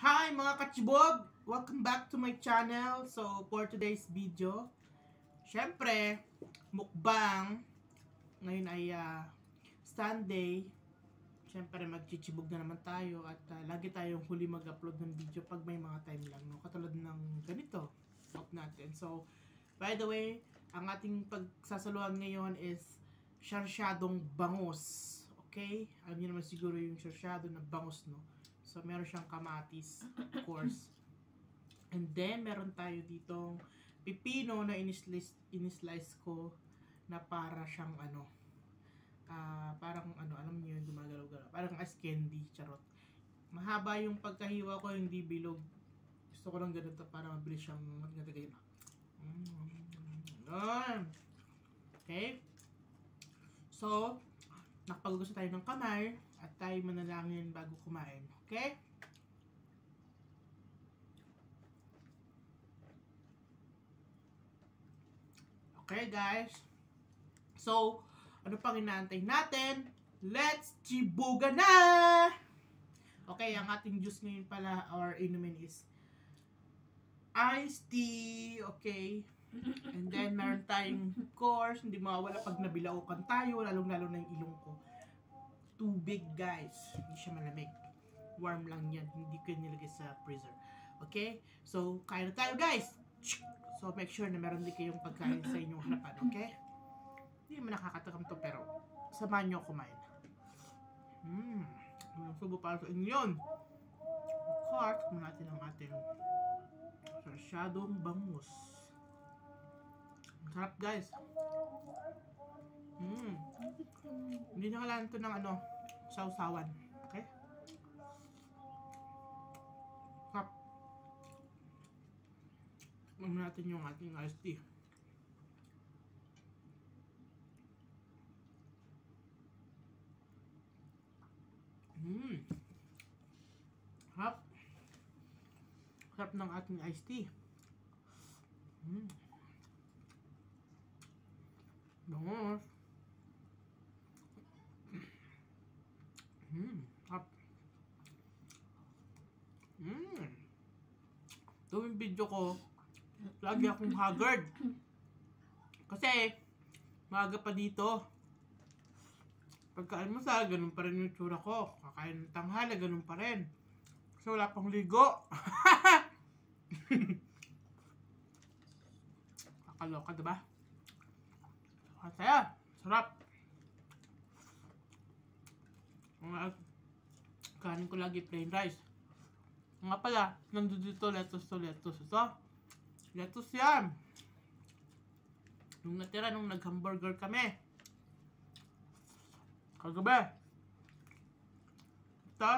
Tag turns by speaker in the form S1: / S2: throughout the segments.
S1: Hi mga kachibog! Welcome back to my channel. So, for today's video, syempre, mukbang. Ngayon ay ah, Sunday. Syempre, magchichibog na naman tayo at ah, lagi tayong huli mag-upload ng video pag may mga time lang. No? Katulad ng ganito, up natin. So, by the way, ang ating pagsasaluhan ngayon is sarsyadong bangus. Okay? Alam niyo naman siguro yung sarsyado na bangus, no? So, meron siyang kamatis, of course. And then, meron tayo ditong pipino na inislice, inislice ko na para siyang ano, ah parang ano, alam niyo yun, gumagalaw-galaw. Parang as candy, charot. Mahaba yung pagkahiwa ko, hindi bilog. Gusto ko lang ganito para mabilis siyang magkatagay na. Mm. Ganun. Okay? So, nakapagugos tayo ng kamay at tayo manalangin bago kumain. Okay? Okay, guys. So, ano pang inaantay natin? Let's chibuga na! Okay, ang ating juice ngayon pala or inumin is iced tea. Okay. And then, meron tayong, course, hindi mawawala pag nabilaukan tayo, lalong-lalo na yung ilong ko. Tubig, guys. Hindi siya malamig. Warm lang yan. Hindi ko nilagay sa freezer. Okay? So, kain na tayo, guys! So, make sure na meron din kayong pagkain sa inyong harapan, okay? Hindi naman nakakatakam to, pero samahan nyo kumain. Mmm. Ang subo para sa inyo yun. Course, kumain natin ang ating sarsyadong bangus. Ang sarap, guys. Mmm. Hindi na kailangan ito ng ano, sausawan. Tignan natin yung ating iced tea. Mmm. Sarap. Sarap ng ating iced tea. Mmm. Bangos. Mmm. Sarap. Mmm. Tuwing video ko, lagi akong haggard. Kasi, maaga pa dito. Sa, ganun pa rin yung tsura ko. Kakain ng tanghala, ganun pa rin. So, wala pang ligo. Kakaloka, diba? Masaya. Sarap. Mga kanin ko lagi plain rice. Nga pala, nandun dito lettuce to lettuce. Ito, lettuce yan. Nung natira nung nag-hamburger kami. Kagabi. Ito.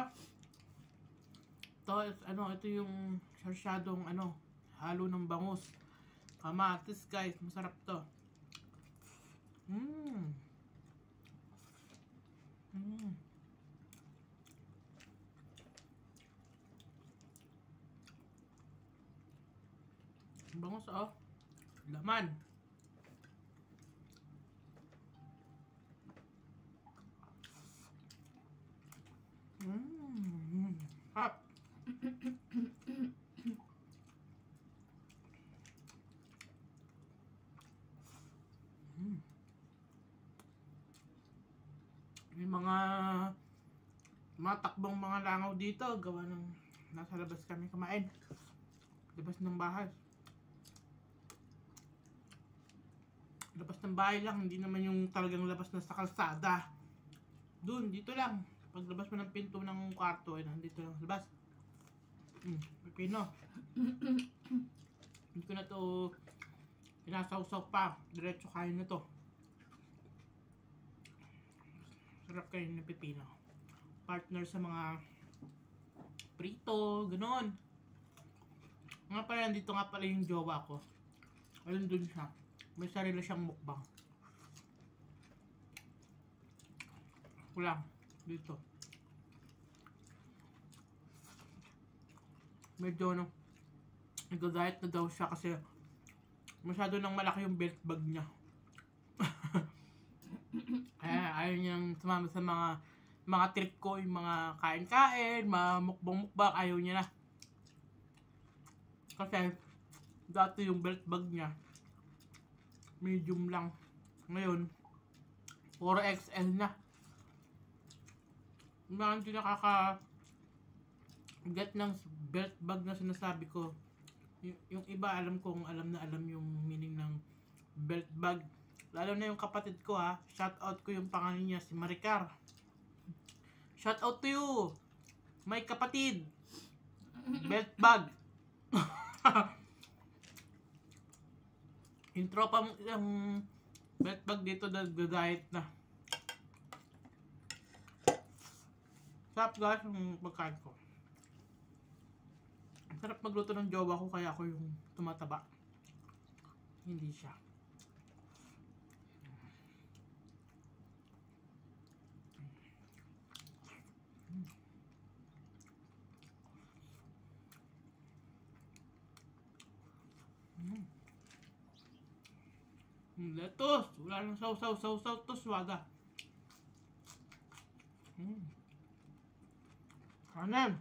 S1: Ito, ano, ito yung sarsyadong, ano, halo ng bangus. Kamatis, guys. Masarap to. Mmm. Mmm. Ang Bangus, oh. Laman. Mmm. Hap. Mm. May mga mga takbong mga langaw dito gawa ng nasa labas kami kumain labas ng bahay labas ng bahay lang hindi naman yung talagang labas na sa kalsada. Dun dito lang. Paglabas mo ng pinto ng kwarto ay nandito lang. Sa labas. Mm, pipino. Hindi ko na to pinasawsaw pa. Diretso kain na to. Sarap kayo ng pipino. Partner sa mga prito ganon. Nga pala nandito nga pala yung jowa ko. Ayun dun siya may sarili siyang mukbang. Kulang dito. Medyo no nag-diet na daw siya kasi masyado nang malaki yung belt bag niya. Kaya ayaw niyang sumama sa mga mga trip ko, yung mga kain-kain, mga mukbang-mukbang, ayaw niya na. Kasi, dati yung belt bag niya, medium lang. Ngayon, puro XL na. Mga hindi nakaka get ng belt bag na sinasabi ko. Y- yung iba alam kong alam na alam yung meaning ng belt bag. Lalo na yung kapatid ko ha. Shout out ko yung pangalan niya si Maricar. Shout out to you. My kapatid. Belt bag. yung tropa mo, yung belt bag dito nag-diet na. Sarap guys yung pagkain ko. Sarap magluto ng jowa ko kaya ako yung tumataba. Hindi siya. Mm. Mm, Lettuce! Wala nang sausaw, sausaw to swaga. Mm. Kanin!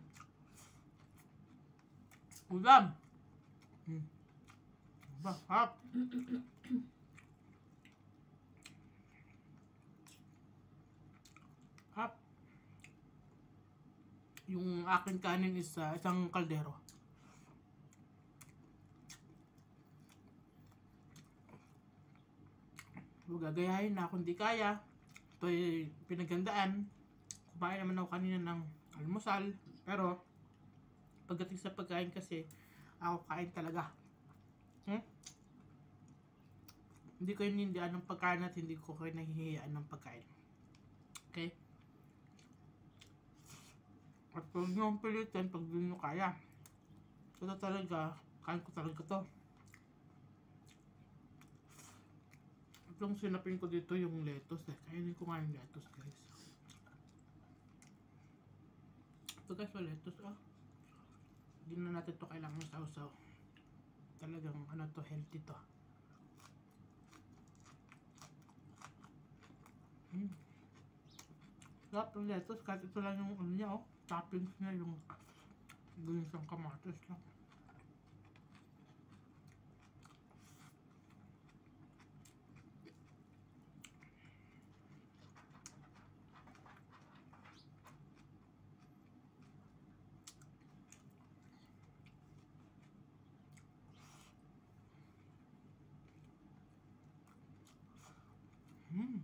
S1: Ulam! Mm. Ba, hap! Yung akin kanin is ah, isang kaldero. Gagayahin na kung di kaya. Ito ay pinagandaan. Kumain naman ako kanina ng almusal. Pero, pagdating sa pagkain kasi, ako kain talaga. Hmm? Hindi ko hinindihan ng pagkain at hindi ko kayo nahihiyaan ng pagkain. Okay? At pag nyo pilitin, pag di kaya, ito talaga, kain ko talaga to. Itong sinapin ko dito yung lettuce eh. Kainin ko nga yung lettuce guys. Ito guys, yung lettuce oh. Hindi na natin to kailangan sausaw. Talagang ano to, healthy to. Mm. Sarap yung lettuce kahit ito lang yung ano niya oh. Toppings niya yung ginisang kamatis lang. Hmm.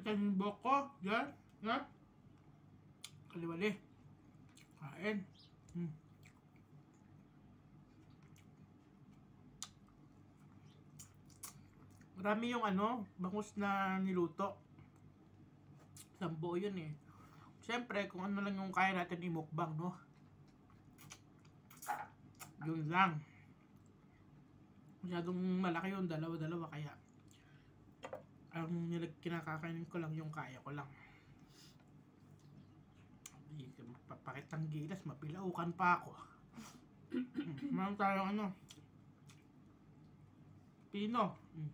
S1: Kita yung buhok ko. Yan. Yan. Kaliwali. Kain. Hmm. Marami yung ano, bangus na niluto. Isang buo yun eh. Siyempre, kung ano lang yung kaya natin imukbang, no? Yun lang. Masyadong malaki yung dalawa-dalawa kaya ang nilag kinakakainin ko lang yung kaya ko lang. Hindi ka magpapakit ng gilas, mapilaukan pa ako. Meron tayong ano, pino. Mm.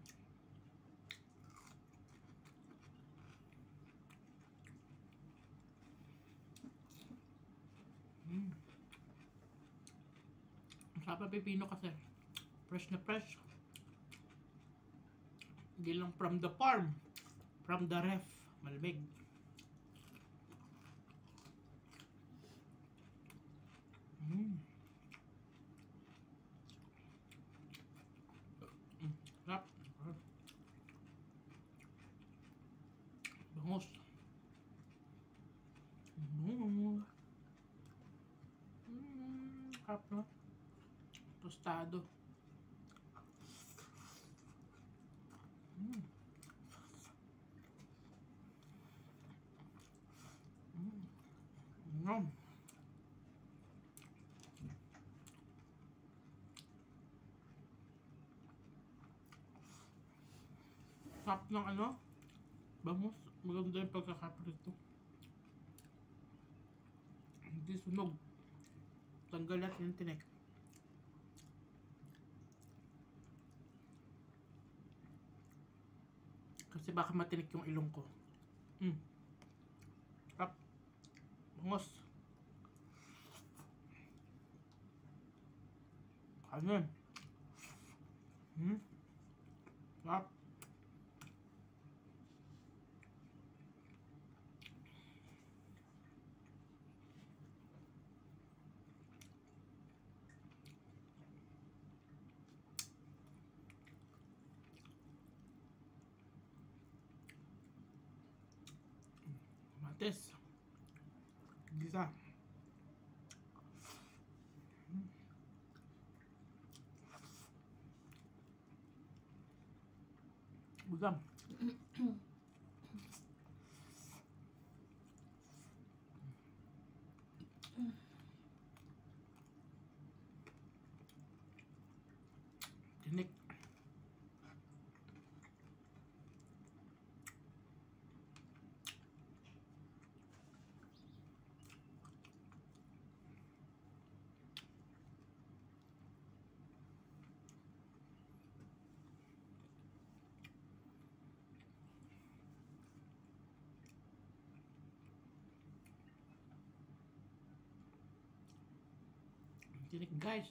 S1: Mm. Ang pipino kasi. Fresh na fresh. Hindi from the farm. From the ref. Malamig. Mm. Mm, Sarap. Bangus. Mm. Mm. Sarap no? Tostado. Mm. Mm. Yum. Sarap ng ano? Bangus. Maganda yung pagkakaprito. Hindi sunog. Tanggal natin yung tinik. Kasi baka matinik yung ilong ko. Mm. Sarap. Bangos. Ano yun? Hmm? Matis. Gisa. Busam. Tinik. Tinik guys.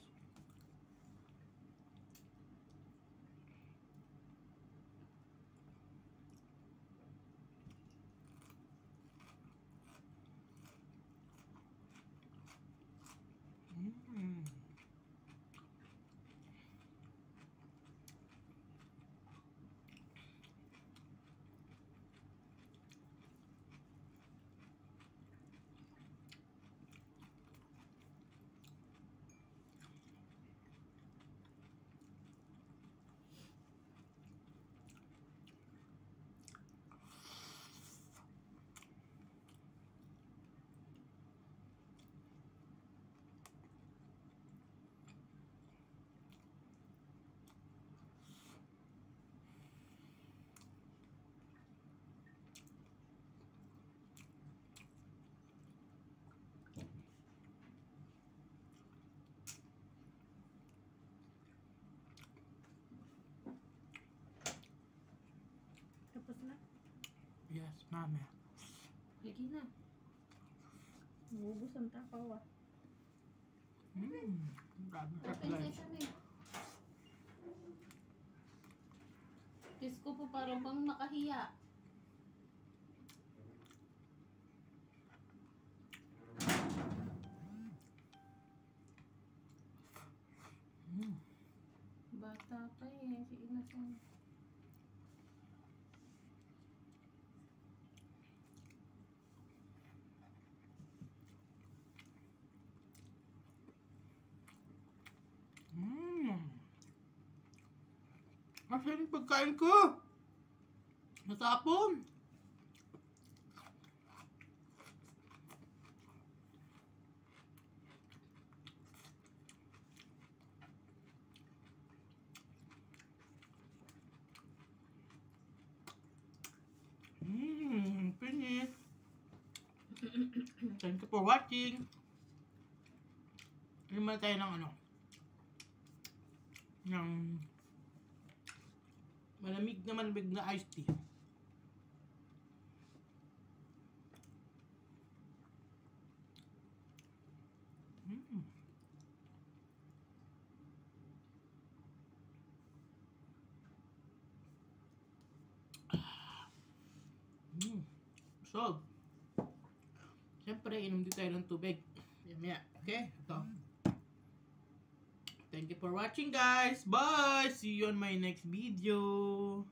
S1: Mm.
S2: Tapos na.
S1: Yes, mami.
S2: Lagi na. Ubus ang takaw ah.
S1: Mm. Grabe sarap
S2: Ay,
S1: guys.
S2: sabi. Kiss ko po parang bang makahiya.
S1: Mm.
S2: Bata pa eh. Si Innocent.
S1: Mm. Masarap yung pagkain ko. Natapon. Mmm, finish. Thank you for watching. Inuman tayo ng ano, ng malamig na malamig na iced tea. Mm. Mm. So, siyempre, inom din tayo ng tubig. Yan, Okay? Ito. Thank you for watching guys. Bye. See you on my next video.